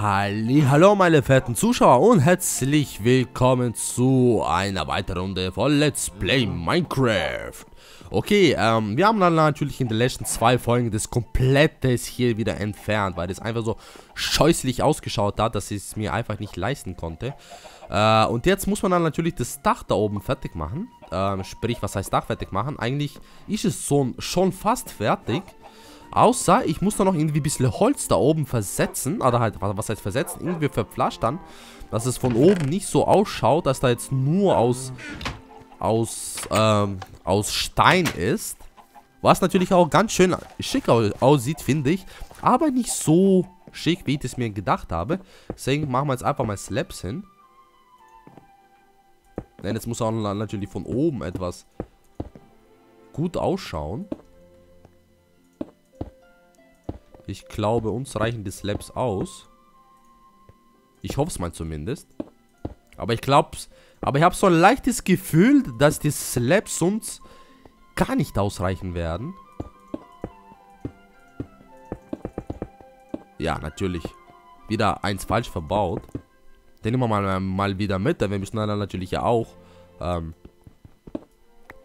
Halli, hallo meine verehrten Zuschauer und herzlich willkommen zu einer weiteren Runde von Let's Play Minecraft. Okay, ähm, wir haben dann natürlich in den letzten zwei Folgen das Komplettes hier wieder entfernt, weil das einfach so scheußlich ausgeschaut hat, dass ich es mir einfach nicht leisten konnte. Äh, und jetzt muss man dann natürlich das Dach da oben fertig machen. Ähm, sprich, was heißt Dach fertig machen? Eigentlich ist es so, schon fast fertig. Außer, ich muss da noch irgendwie ein bisschen Holz da oben versetzen. Oder halt, was heißt versetzen? Irgendwie verpflastern. Dass es von oben nicht so ausschaut, dass da jetzt nur aus, aus, ähm, aus Stein ist. Was natürlich auch ganz schön schick aussieht, finde ich. Aber nicht so schick, wie ich es mir gedacht habe. Deswegen machen wir jetzt einfach mal Slabs hin. Denn jetzt muss auch natürlich von oben etwas gut ausschauen. Ich glaube, uns reichen die Slabs aus. Ich hoffe es mal zumindest. Aber ich glaube, aber ich habe so ein leichtes Gefühl, dass die Slabs uns gar nicht ausreichen werden. Ja, natürlich. Wieder eins falsch verbaut. Den nehmen wir mal, mal wieder mit, denn wir müssen dann natürlich ja auch ähm,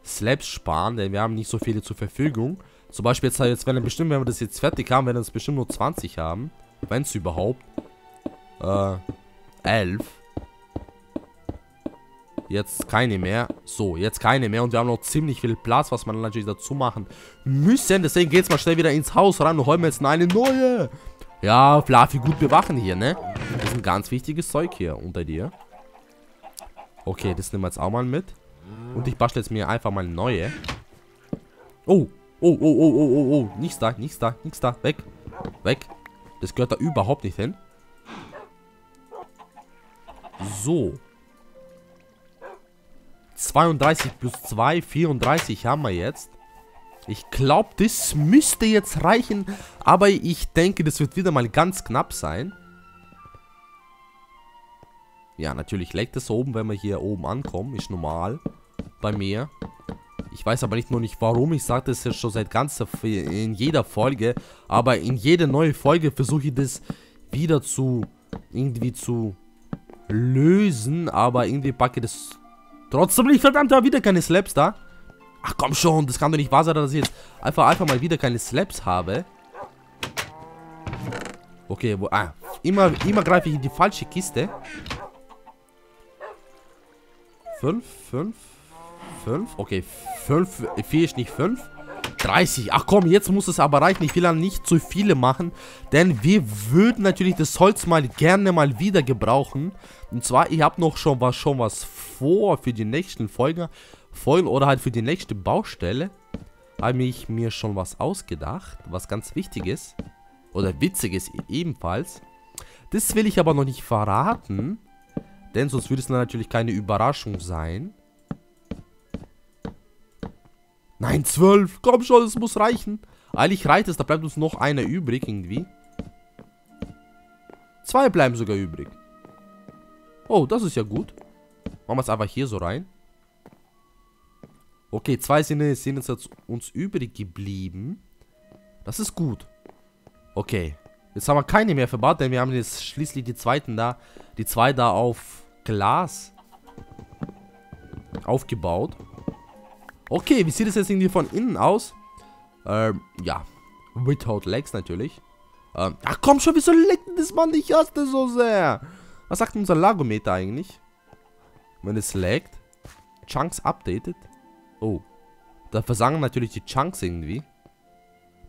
Slabs sparen, denn wir haben nicht so viele zur Verfügung. Zum Beispiel jetzt, jetzt wenn wir bestimmt, wenn wir das jetzt fertig haben, werden wir es bestimmt nur 20 haben. Wenn es überhaupt. Äh, 11. Jetzt keine mehr. So, jetzt keine mehr. Und wir haben noch ziemlich viel Platz, was man natürlich dazu machen müssen. Deswegen geht's mal schnell wieder ins Haus rein und holen wir jetzt eine neue. Ja, Fluffy, gut bewachen hier, ne? Das ist ein ganz wichtiges Zeug hier unter dir. Okay, das nehmen wir jetzt auch mal mit. Und ich bastel jetzt mir einfach mal eine neue. Oh, Oh, oh, oh, oh, oh, oh. Nichts da, nichts da, nichts da. Weg. Weg. Das gehört da überhaupt nicht hin. So. 32 plus 2, 34 haben wir jetzt. Ich glaube, das müsste jetzt reichen. Aber ich denke, das wird wieder mal ganz knapp sein. Ja, natürlich leckt es oben, wenn wir hier oben ankommen. Ist normal. Bei mir. Ich weiß aber nicht nur nicht warum. Ich sage das ja schon seit ganzer in jeder Folge. Aber in jede neue Folge versuche ich das wieder zu irgendwie zu lösen. Aber irgendwie packe ich das trotzdem nicht. Verdammt, da wieder keine Slaps da. Ach komm schon, das kann doch nicht wahr sein, dass ich jetzt einfach, einfach mal wieder keine Slaps habe. Okay, wo, ah, immer, immer greife ich in die falsche Kiste. Fünf, fünf, 5. Okay, 5. 4 ist nicht 5. 30. Ach komm, jetzt muss es aber reichen. Ich will dann nicht zu viele machen. Denn wir würden natürlich das Holz mal gerne mal wieder gebrauchen. Und zwar, ich habe noch schon was, schon was vor für die nächsten Folgen. Folgen oder halt für die nächste Baustelle. Habe ich mir schon was ausgedacht. Was ganz wichtig ist. Oder witziges ebenfalls. Das will ich aber noch nicht verraten. Denn sonst würde es natürlich keine Überraschung sein. Nein, zwölf. Komm schon, es muss reichen. Eigentlich reicht es, da bleibt uns noch einer übrig irgendwie. Zwei bleiben sogar übrig. Oh, das ist ja gut. Machen wir es einfach hier so rein. Okay, zwei sind, sind jetzt uns übrig geblieben. Das ist gut. Okay. Jetzt haben wir keine mehr verbaut, denn wir haben jetzt schließlich die zweiten da, die zwei da auf Glas aufgebaut. Okay, wie sieht es jetzt irgendwie von innen aus? Ähm, ja. Without Legs natürlich. Ähm, ach komm schon, wieso leckt das Mann? Ich hasse das so sehr. Was sagt unser Lagometer eigentlich? Wenn es laggt. Chunks updated. Oh. Da versangen natürlich die Chunks irgendwie.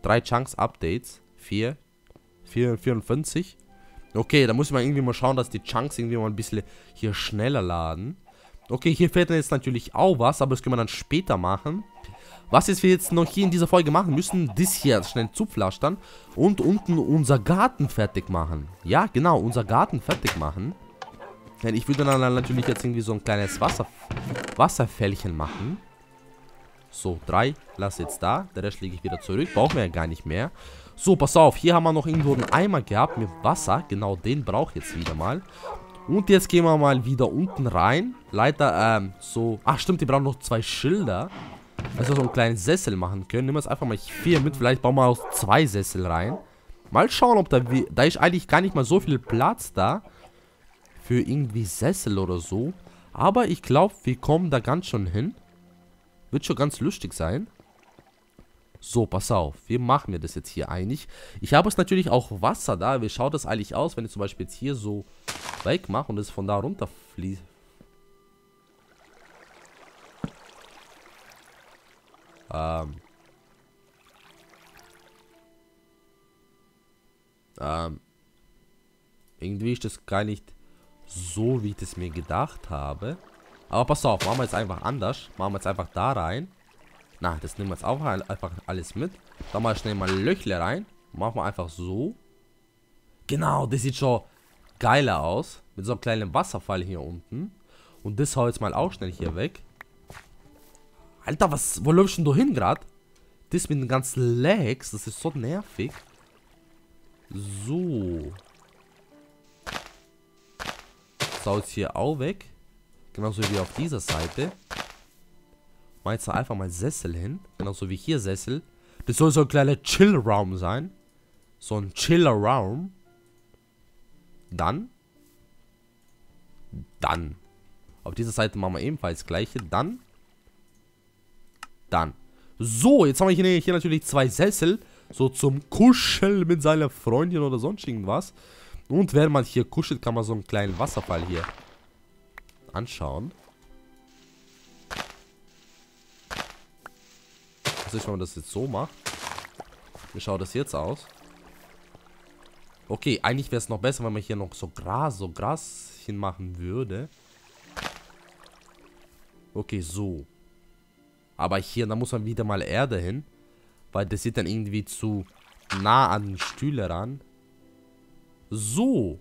Drei Chunks Updates. Vier. 54. Okay, da muss man irgendwie mal schauen, dass die Chunks irgendwie mal ein bisschen hier schneller laden. Okay, hier fehlt jetzt natürlich auch was, aber das können wir dann später machen. Was jetzt wir jetzt noch hier in dieser Folge machen müssen, das hier schnell zupflastern und unten unser Garten fertig machen. Ja, genau, unser Garten fertig machen. Denn ich würde dann natürlich jetzt irgendwie so ein kleines Wasser, Wasserfällchen machen. So, drei, lass jetzt da. Der Rest lege ich wieder zurück. Brauchen wir ja gar nicht mehr. So, pass auf. Hier haben wir noch irgendwo einen Eimer gehabt mit Wasser. Genau, den brauche ich jetzt wieder mal. Und jetzt gehen wir mal wieder unten rein. Leiter, ähm, so. Ach, stimmt, die brauchen noch zwei Schilder. Also so einen kleinen Sessel machen können. Nehmen wir jetzt einfach mal vier mit. Vielleicht bauen wir auch zwei Sessel rein. Mal schauen, ob da... Da ist eigentlich gar nicht mal so viel Platz da. Für irgendwie Sessel oder so. Aber ich glaube, wir kommen da ganz schon hin. Wird schon ganz lustig sein. So, pass auf. Wie machen wir das jetzt hier eigentlich? Ich habe es natürlich auch Wasser da. Wie schaut das eigentlich aus, wenn ich zum Beispiel jetzt hier so wegmache und es von da runter fließt? Ähm. Ähm. Irgendwie ist das gar nicht so, wie ich das mir gedacht habe. Aber pass auf, machen wir jetzt einfach anders. Machen wir jetzt einfach da rein. Na, das nehmen wir jetzt auch einfach alles mit. Da mal schnell mal Löchle rein. Machen wir einfach so. Genau, das sieht schon geiler aus. Mit so einem kleinen Wasserfall hier unten. Und das hau jetzt mal auch schnell hier weg. Alter, was, wo läufst du hin gerade? Das mit den ganzen Legs, das ist so nervig. So. Das jetzt hier auch weg. Genauso wie auf dieser Seite. Mach jetzt einfach mal Sessel hin. Genauso wie hier Sessel. Das soll so ein kleiner Chill-Raum sein. So ein Chiller-Raum. Dann. Dann. Auf dieser Seite machen wir ebenfalls das gleiche. Dann. Dann. So, jetzt haben wir hier, hier natürlich zwei Sessel. So zum Kuscheln mit seiner Freundin oder sonst irgendwas. Und während man hier kuschelt, kann man so einen kleinen Wasserfall hier anschauen. Wenn man das jetzt so macht? Wie schaut das jetzt aus? Okay, eigentlich wäre es noch besser, wenn man hier noch so Gras, so Gras hinmachen würde. Okay, so. Aber hier, da muss man wieder mal Erde hin. Weil das sieht dann irgendwie zu nah an den Stühle ran. So.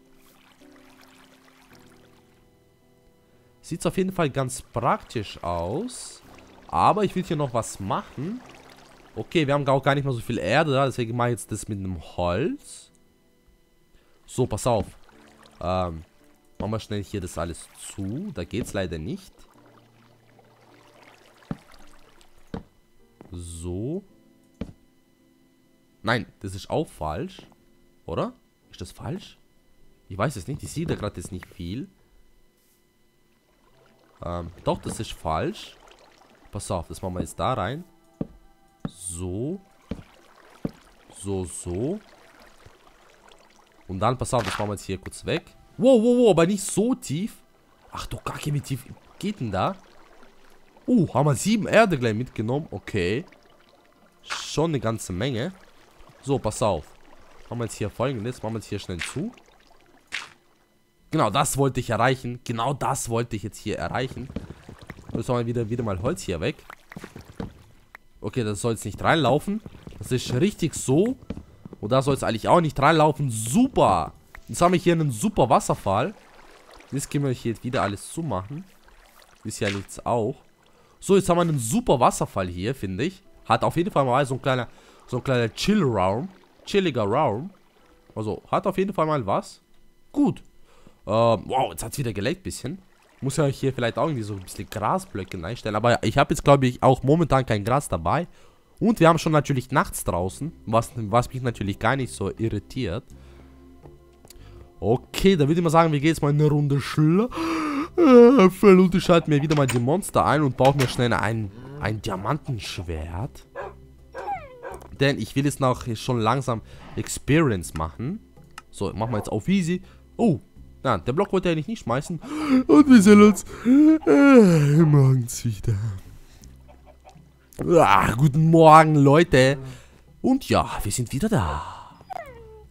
Sieht auf jeden Fall ganz praktisch aus. Aber ich will hier noch was machen. Okay, wir haben auch gar nicht mehr so viel Erde da. Deswegen mache ich jetzt das mit einem Holz. So, pass auf. Ähm, machen wir schnell hier das alles zu. Da geht es leider nicht. So. Nein, das ist auch falsch. Oder? Ist das falsch? Ich weiß es nicht. Ich sehe da gerade jetzt nicht viel. Ähm, doch, das ist falsch. Pass auf, das machen wir jetzt da rein. So. So, so. Und dann, pass auf, das machen wir jetzt hier kurz weg. Wow, wow, wow, aber nicht so tief. Ach du Kacke, wie tief geht denn da? Uh, haben wir sieben Erde gleich mitgenommen. Okay. Schon eine ganze Menge. So, pass auf. Machen wir jetzt hier folgendes. Machen wir jetzt hier schnell zu. Genau, das wollte ich erreichen. Genau das wollte ich jetzt hier erreichen. Jetzt haben wir wieder, wieder mal Holz hier weg. Okay, das soll jetzt nicht reinlaufen. Das ist richtig so. Und da soll es eigentlich auch nicht reinlaufen. Super. Jetzt haben wir hier einen super Wasserfall. Jetzt können wir hier wieder alles zumachen. Ist ja nichts auch. So, jetzt haben wir einen super Wasserfall hier, finde ich. Hat auf jeden Fall mal so ein kleiner, so ein kleiner Chill-Raum. Chilliger Raum. Also, hat auf jeden Fall mal was. Gut. Ähm, wow, jetzt hat es wieder geleckt bisschen. Muss ja hier vielleicht auch irgendwie so ein bisschen Grasblöcke einstellen. Aber ich habe jetzt, glaube ich, auch momentan kein Gras dabei. Und wir haben schon natürlich nachts draußen, was, was mich natürlich gar nicht so irritiert. Okay, dann würde ich mal sagen, wir gehen jetzt mal eine Runde schla Äpfel und ich schalte mir wieder mal die Monster ein und baue mir schnell ein, ein Diamantenschwert. Denn ich will jetzt noch schon langsam Experience machen. So, machen wir jetzt auf easy. Oh, ja, der Block wollte er nicht schmeißen. Und wir sehen uns äh, morgens wieder. Ah, guten Morgen, Leute. Und ja, wir sind wieder da.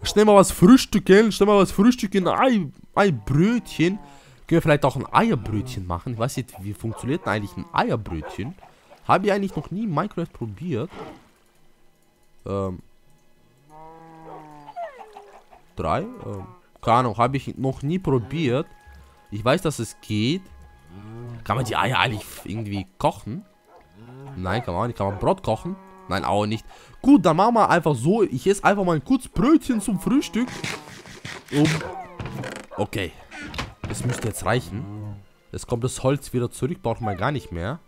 Schnell mal was frühstücken. Schnell mal was frühstücken. Ei, Eibrötchen. Können wir vielleicht auch ein Eierbrötchen machen? Ich weiß nicht, wie funktioniert denn eigentlich ein Eierbrötchen? Habe ich eigentlich noch nie in Minecraft probiert. Ähm. Drei? Ähm. Keine Ahnung, habe ich noch nie probiert. Ich weiß, dass es geht. Kann man die Eier eigentlich irgendwie kochen? Nein, kann man auch nicht. Kann man Brot kochen? Nein, auch nicht. Gut, dann machen wir einfach so. Ich esse einfach mal ein kurzes Brötchen zum Frühstück. Um. Okay. Das müsste jetzt reichen. Jetzt kommt das Holz wieder zurück. Braucht man gar nicht mehr.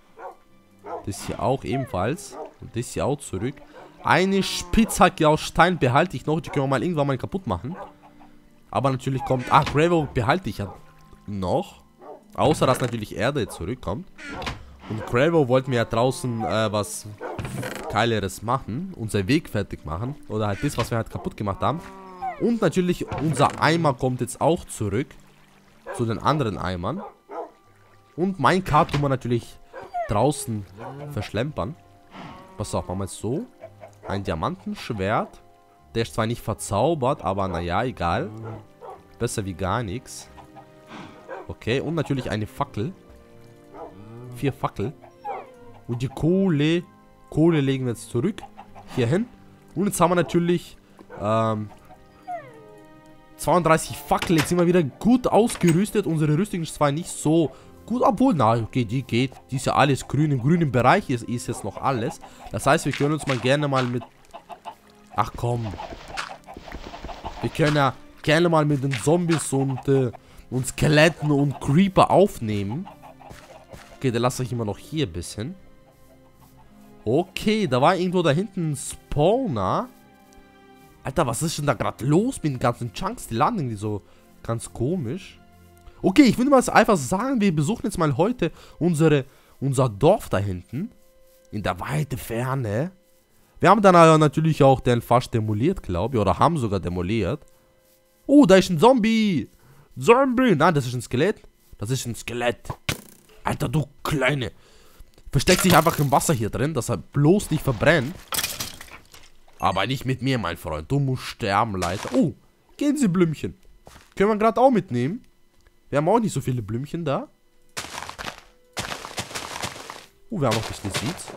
Das hier auch ebenfalls. Und das hier auch zurück. Eine Spitzhacke aus Stein behalte ich noch. Die können wir mal irgendwann mal kaputt machen. Aber natürlich kommt... Ah, Gravel behalte ich ja noch. Außer, dass natürlich Erde zurückkommt. Und Gravel wollten wir ja draußen äh, was Geileres machen. Unser Weg fertig machen. Oder halt das, was wir halt kaputt gemacht haben. Und natürlich unser Eimer kommt jetzt auch zurück. Zu den anderen Eimern. Und mein Kart tun wir natürlich draußen verschlempern. Pass auf, machen wir jetzt so. Ein Diamantenschwert. Der ist zwar nicht verzaubert, aber naja, egal. Besser wie gar nichts. Okay, und natürlich eine Fackel. Vier Fackel. Und die Kohle. Kohle legen wir jetzt zurück. Hier hin. Und jetzt haben wir natürlich ähm, 32 Fackel. Jetzt sind wir wieder gut ausgerüstet. Unsere Rüstung ist zwar nicht so gut, obwohl, na, okay, die geht. Die ist ja alles grün. Im grünen Bereich ist, ist jetzt noch alles. Das heißt, wir können uns mal gerne mal mit... Ach komm. Wir können ja gerne mal mit den Zombies und, äh, und Skeletten und Creeper aufnehmen. Okay, dann lasse ich immer noch hier ein bisschen. Okay, da war irgendwo da hinten ein Spawner. Alter, was ist denn da gerade los mit den ganzen Chunks? Die landen irgendwie so ganz komisch. Okay, ich würde mal einfach sagen, wir besuchen jetzt mal heute unsere, unser Dorf da hinten. In der weiten Ferne. Wir haben dann natürlich auch den fast demoliert, glaube ich. Oder haben sogar demoliert. Oh, da ist ein Zombie. Zombie. Nein, das ist ein Skelett. Das ist ein Skelett. Alter, du Kleine. Versteckt sich einfach im Wasser hier drin, dass er bloß nicht verbrennt. Aber nicht mit mir, mein Freund. Du musst sterben, Leiter. Oh, Gänseblümchen. Können wir gerade auch mitnehmen. Wir haben auch nicht so viele Blümchen da. Oh, wir haben noch ein bisschen Seeds.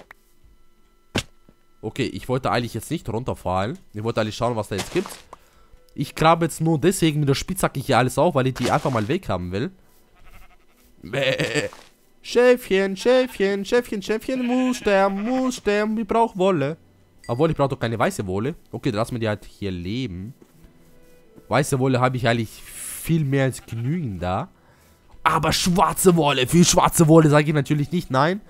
Okay, ich wollte eigentlich jetzt nicht runterfallen. Ich wollte eigentlich schauen, was da jetzt gibt. Ich grabe jetzt nur deswegen mit der Spitzhacke hier alles auf, weil ich die einfach mal weg haben will. Schäfchen, Schäfchen, Schäfchen, Schäfchen, muss sterben, muss sterben, wir brauchen Wolle. Obwohl, ich brauche doch keine weiße Wolle. Okay, dann lassen wir die halt hier leben. Weiße Wolle habe ich eigentlich viel mehr als genügend da. Aber schwarze Wolle, für schwarze Wolle sage ich natürlich nicht nein.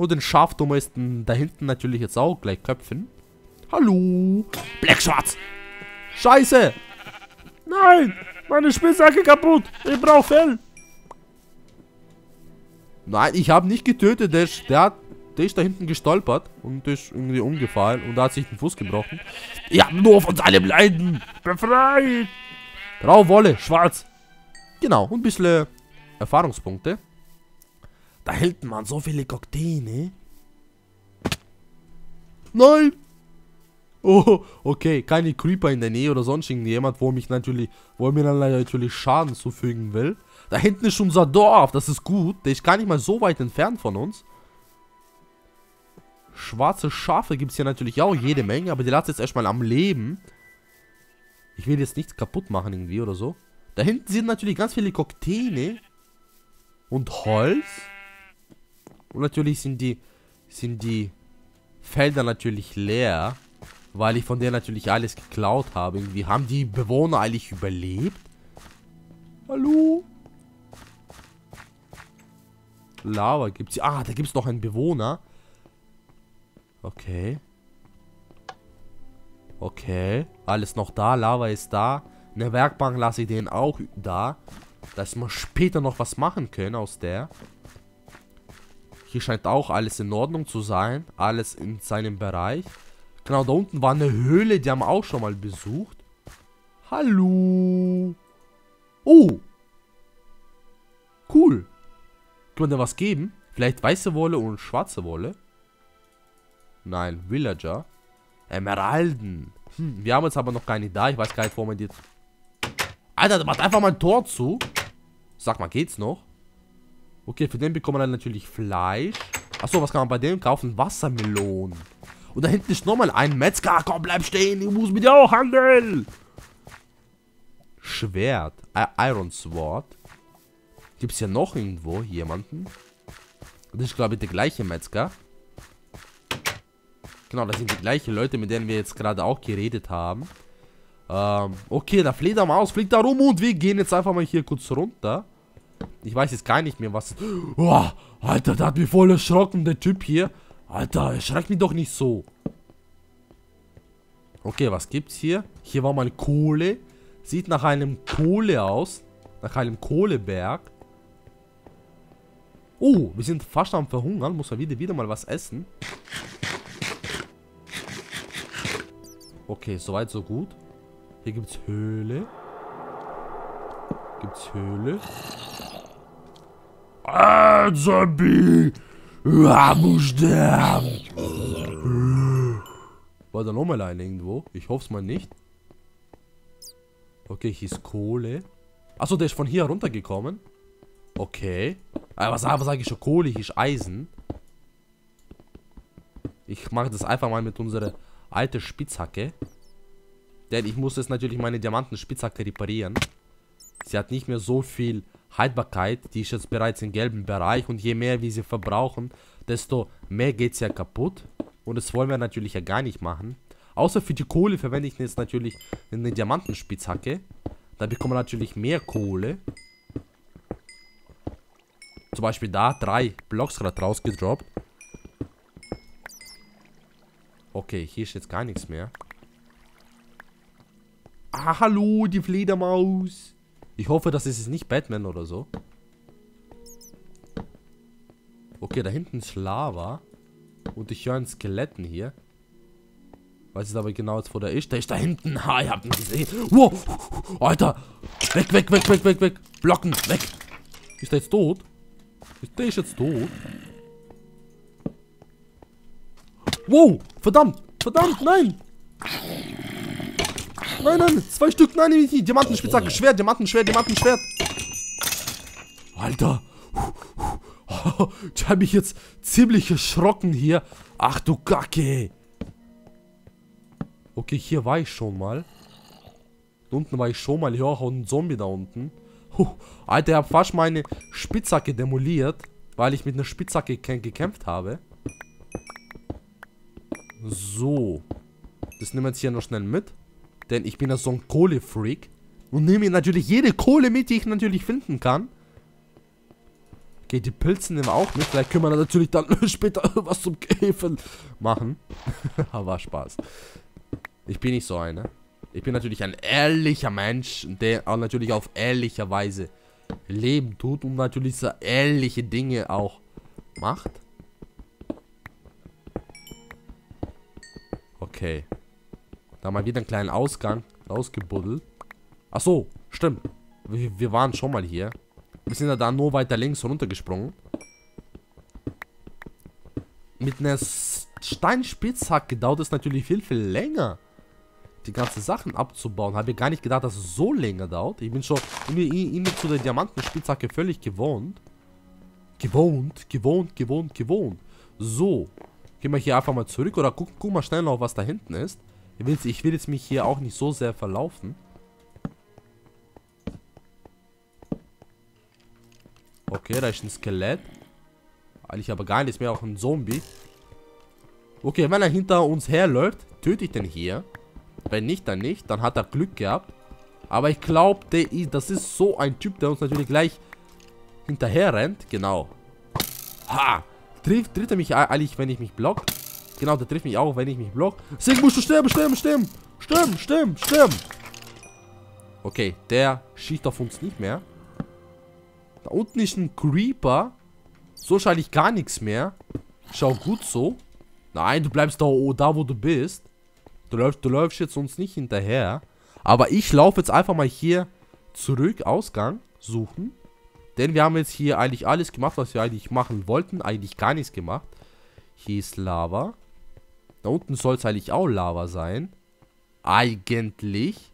Und den Schafdummer ist da hinten natürlich jetzt auch gleich köpfen. Hallo. Black-Schwarz. Scheiße. Nein, meine Spitzhacke kaputt. Ich brauche Fell. Nein, ich habe nicht getötet. Der, der, der ist da hinten gestolpert und ist irgendwie umgefallen und da hat sich den Fuß gebrochen. Ich habe nur von seinem Leiden befreit. Grau Wolle, schwarz. Genau, und ein bisschen Erfahrungspunkte. Da hält man so viele Cocktaine. Nein! Oh, okay, keine Creeper in der Nähe oder sonst irgendjemand, wo mich natürlich, wo mir dann natürlich Schaden zufügen will. Da hinten ist unser Dorf, das ist gut. Der ist gar nicht mal so weit entfernt von uns. Schwarze Schafe gibt es hier natürlich auch jede Menge, aber die lassen jetzt erstmal am Leben. Ich will jetzt nichts kaputt machen irgendwie oder so. Da hinten sind natürlich ganz viele Koktaine. Und Holz. Und natürlich sind die, sind die Felder natürlich leer. Weil ich von denen natürlich alles geklaut habe. Irgendwie haben die Bewohner eigentlich überlebt? Hallo? Lava gibt's. Ah, da gibt's noch einen Bewohner. Okay. Okay. Alles noch da. Lava ist da. Eine Werkbank lasse ich den auch da. Dass wir später noch was machen können aus der. Hier scheint auch alles in Ordnung zu sein. Alles in seinem Bereich. Genau, da unten war eine Höhle, die haben wir auch schon mal besucht. Hallo. Oh. Cool. Können wir was geben? Vielleicht weiße Wolle und schwarze Wolle? Nein, Villager. Emeralden. Hm, wir haben jetzt aber noch keine da. Ich weiß gar nicht, wo man die... Alter, da macht einfach mal ein Tor zu. Sag mal, geht's noch? Okay, für den bekommen wir dann natürlich Fleisch. Achso, was kann man bei dem kaufen? Wassermelonen. Und da hinten ist nochmal ein Metzger. Komm, bleib stehen. Ich muss mit dir auch handeln. Schwert. Iron Sword. Gibt es hier noch irgendwo jemanden? Das ist, glaube ich, der gleiche Metzger. Genau, das sind die gleichen Leute, mit denen wir jetzt gerade auch geredet haben. Ähm, okay, da fliegt er mal aus, fliegt da rum und wir gehen jetzt einfach mal hier kurz runter. Ich weiß jetzt gar nicht mehr, was... Oh, Alter, der hat mich voll erschrocken, der Typ hier. Alter, erschreckt mich doch nicht so. Okay, was gibt's hier? Hier war mal Kohle. Sieht nach einem Kohle aus. Nach einem Kohleberg. Oh, wir sind fast am Verhungern. Muss man wieder, wieder mal was essen. Okay, soweit, so gut. Hier gibt's Höhle. Gibt's Höhle. Ah, Zombie! Ah, muss sterben! War da nochmal einer irgendwo? Ich hoffe es mal nicht. Okay, hier ist Kohle. Achso, der ist von hier runtergekommen. Okay. Aber was, was sage ich schon? Kohle, hier ist Eisen. Ich mache das einfach mal mit unserer alten Spitzhacke. Denn ich muss jetzt natürlich meine Diamanten-Spitzhacke reparieren. Sie hat nicht mehr so viel Haltbarkeit. Die ist jetzt bereits im gelben Bereich. Und je mehr wir sie verbrauchen, desto mehr geht sie ja kaputt. Und das wollen wir natürlich ja gar nicht machen. Außer für die Kohle verwende ich jetzt natürlich eine Diamantenspitzhacke. Da bekommen wir natürlich mehr Kohle. Zum Beispiel da drei Blocks gerade rausgedroppt. Okay, hier ist jetzt gar nichts mehr. Ah, hallo, die Fledermaus. Ich hoffe, das ist nicht Batman oder so. Okay, da hinten ist Lava. Und ich höre ein Skeletten hier. Weiß jetzt aber genau jetzt, wo der ist. Der ist da hinten. Ha, ihr habt ihn gesehen. Wow. Alter. Weg, weg, weg, weg, weg, weg. Blocken, weg. Ist der jetzt tot? Ist der ist jetzt tot? Wow. Verdammt. Verdammt, nein. Nein, nein. Zwei Stück. Nein, nicht. Diamantenspitzhacke. Schwert, Diamantenschwert, Diamantenschwert. Alter. Ich habe mich jetzt ziemlich erschrocken hier. Ach du Kacke. Okay, hier war ich schon mal. Unten war ich schon mal. Hier auch ein Zombie da unten. Huh, Alter, ich habe fast meine Spitzhacke demoliert, weil ich mit einer Spitzhacke gekämpft habe. So. Das nehmen wir jetzt hier noch schnell mit. Denn ich bin ja so ein Kohlefreak. Und nehme natürlich jede Kohle mit, die ich natürlich finden kann. Okay, die Pilze nehmen wir auch mit. Vielleicht können wir natürlich dann später was zum Käfen machen. Aber Spaß. Ich bin nicht so einer. Ich bin natürlich ein ehrlicher Mensch, der auch natürlich auf ehrlicher Weise leben tut und natürlich so ehrliche Dinge auch macht. Okay. Da mal wieder einen kleinen Ausgang rausgebuddelt. Ach so, stimmt. Wir, wir waren schon mal hier. Wir sind ja da nur weiter links runtergesprungen. Mit einer Steinspitzhacke dauert es natürlich viel, viel länger, die ganzen Sachen abzubauen. Habe ich gar nicht gedacht, dass es so länger dauert. Ich bin schon irgendwie zu der Diamantenspitzhacke völlig gewohnt. Gewohnt, gewohnt, gewohnt, gewohnt. So. Gehen wir hier einfach mal zurück oder gucken guck mal schnell noch, was da hinten ist. Ich will, jetzt mich hier auch nicht so sehr verlaufen. Okay, da ist ein Skelett. Eigentlich aber gar nichts mehr, auch ein Zombie. Okay, wenn er hinter uns herläuft, töte ich den hier. Wenn nicht, dann nicht. Dann hat er Glück gehabt. Aber ich glaube, das ist so ein Typ, der uns natürlich gleich hinterher rennt. Genau. Ha! Trifft, trifft er mich eigentlich, wenn ich mich block? Genau, der trifft mich auch, wenn ich mich block. Sing, musst du sterben, sterben, sterben. Sterben, sterben, sterben. Okay, der schießt auf uns nicht mehr. Da unten ist ein Creeper. So scheint ich gar nichts mehr. Schau gut so. Nein, du bleibst da, oh, da wo du bist. Du läufst, du läufst jetzt uns nicht hinterher. Aber ich laufe jetzt einfach mal hier zurück, Ausgang suchen. Denn wir haben jetzt hier eigentlich alles gemacht, was wir eigentlich machen wollten. Eigentlich gar nichts gemacht. Hier ist Lava. Da unten soll es eigentlich auch Lava sein. Eigentlich.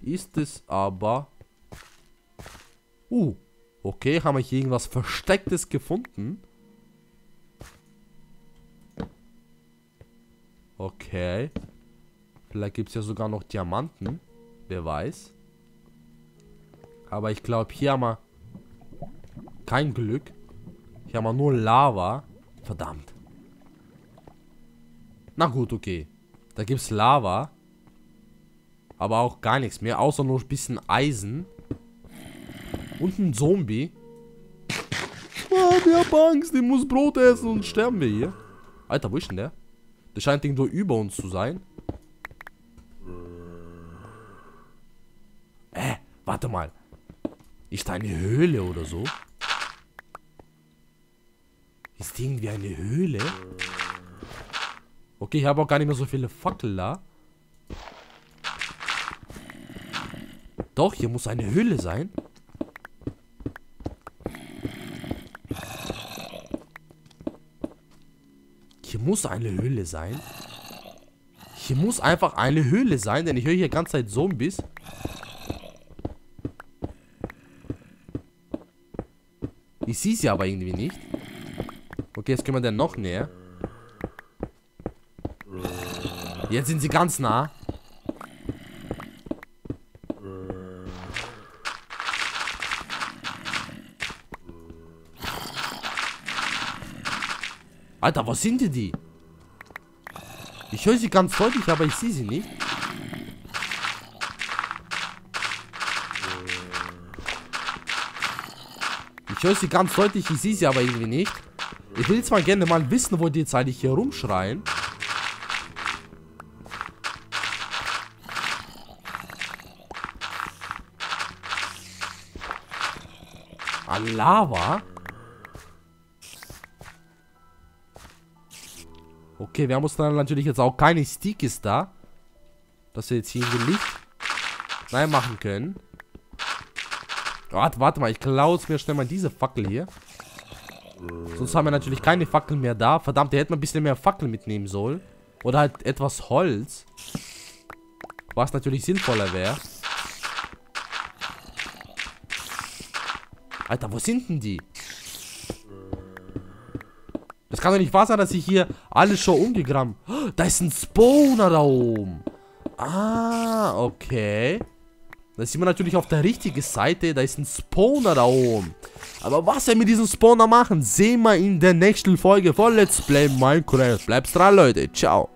Ist es aber Uh, okay, haben wir hier irgendwas Verstecktes gefunden? Okay. Vielleicht gibt es ja sogar noch Diamanten. Wer weiß. Aber ich glaube, hier haben wir kein Glück. Hier haben wir nur Lava. Verdammt. Na gut, okay. Da gibt's Lava. Aber auch gar nichts mehr, außer nur ein bisschen Eisen. Und ein Zombie. Ah, oh, ich hab Angst, ich muss Brot essen und sterben wir hier. Alter, wo ist denn der? Der scheint irgendwo über uns zu sein. Äh, warte mal. Ist da eine Höhle oder so? Ist irgendwie eine Höhle? Okay, ich habe auch gar nicht mehr so viele Fackel da. Doch, hier muss eine Höhle sein. Hier muss eine Höhle sein. Hier muss einfach eine Höhle sein, denn ich höre hier ganze Zeit Zombies. Ich sehe sie aber irgendwie nicht. Okay, jetzt können wir dann noch näher. Jetzt sind sie ganz nah. Alter, was sind denn die? Ich höre sie ganz deutlich, aber ich sehe sie nicht. Ich höre sie ganz deutlich, ich sehe sie aber irgendwie nicht. Ich will jetzt mal gerne mal wissen, wo die jetzt eigentlich hier rumschreien. Ah, Lava? Okay, wir haben uns dann natürlich jetzt auch keine Stickies da. Dass wir jetzt hier irgendwie Licht rein machen können. Warte, warte mal, ich klaue mir schnell mal diese Fackel hier. Sonst haben wir natürlich keine Fackel mehr da. Verdammt, der hätte mal ein bisschen mehr Fackel mitnehmen sollen. Oder halt etwas Holz. Was natürlich sinnvoller wäre. Alter, wo sind denn die? Das kann doch nicht wahr sein, dass ich hier alles schon umgegraben. Oh, da ist ein Spawner da oben. Ah, okay. Da sind wir natürlich auf der richtigen Seite. Da ist ein Spawner da oben. Aber was wir mit diesem Spawner machen, sehen wir in der nächsten Folge von Let's Play Minecraft. Bleibt dran, Leute. Ciao.